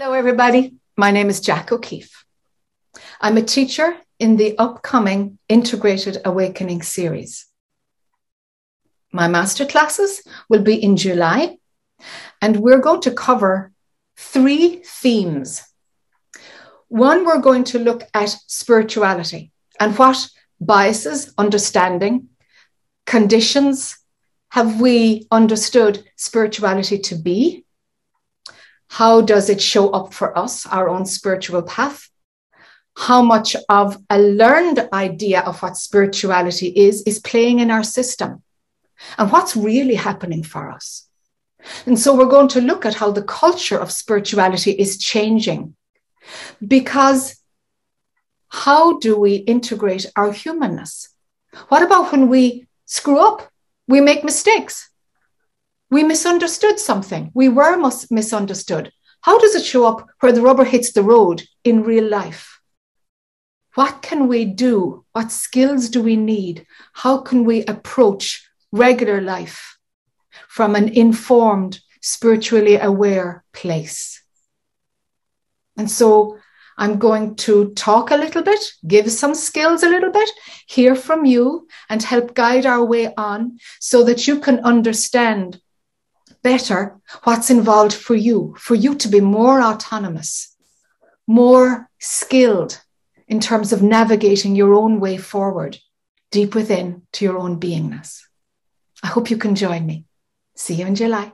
everybody. My name is Jac O'Keeffe. I'm a teacher in the upcoming Integrated Awakening series. My master classes will be in July, and we're going to cover three themes. One, we're going to look at spirituality and what biases, understanding, conditions have we understood spirituality to be? How does it show up for us, our own spiritual path? How much of a learned idea of what spirituality is is playing in our system? And what's really happening for us? And so we're going to look at how the culture of spirituality is changing. Because how do we integrate our humanness? What about when we screw up? We make mistakes. We misunderstood something. We were mis- misunderstood. How does it show up where the rubber hits the road in real life? What can we do? What skills do we need? How can we approach regular life from an informed, spiritually aware place? And so I'm going to talk a little bit, give some skills a little bit, hear from you, and help guide our way on so that you can understand better what's involved for you, for you to be more autonomous, more skilled in terms of navigating your own way forward deep within to your own beingness. I hope you can join me. See you in July.